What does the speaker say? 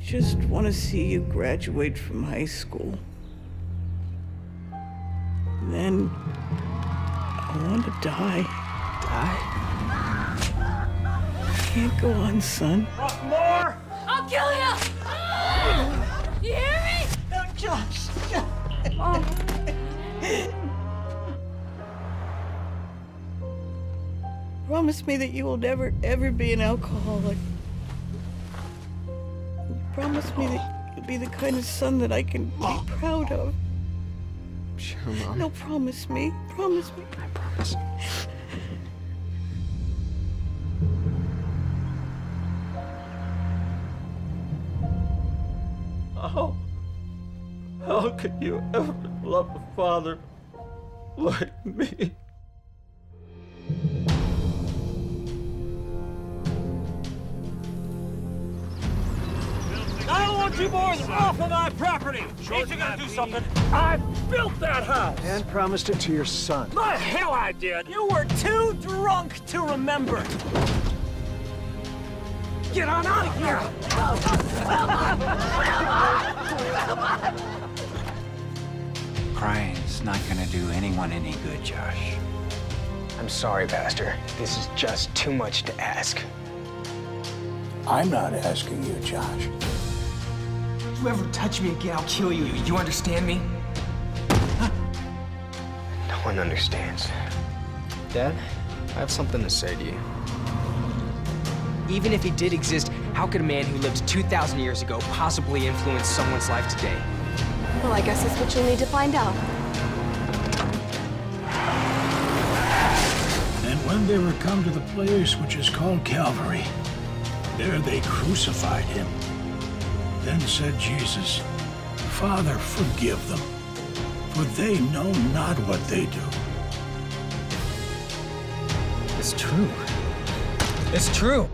just want to see you graduate from high school. And then I want to die. Die? Can't go on, son. More! I'll kill you! You hear me? No, Josh. Mom. Promise me that you will never, ever be an alcoholic. Promise me that you'll be the kind of son that I can be proud of. Sure, Mom. No, promise me. Promise me. I promise. How? How could you ever love a father like me? You boys off of my property! Ain't you gonna do something? I built that house! And promised it to your son. The hell I did! You were too drunk to remember! Get on out of here! Crying's not gonna do anyone any good, Josh. I'm sorry, Pastor. This is just too much to ask. I'm not asking you, Josh. If you ever touch me again, I'll kill you. You understand me? No one understands. Dad, I have something to say to you. Even if he did exist, how could a man who lived 2,000 years ago possibly influence someone's life today? Well, I guess that's what you'll need to find out. And when they were come to the place which is called Calvary, there they crucified him. Then said Jesus, Father, forgive them, for they know not what they do. It's true. It's true.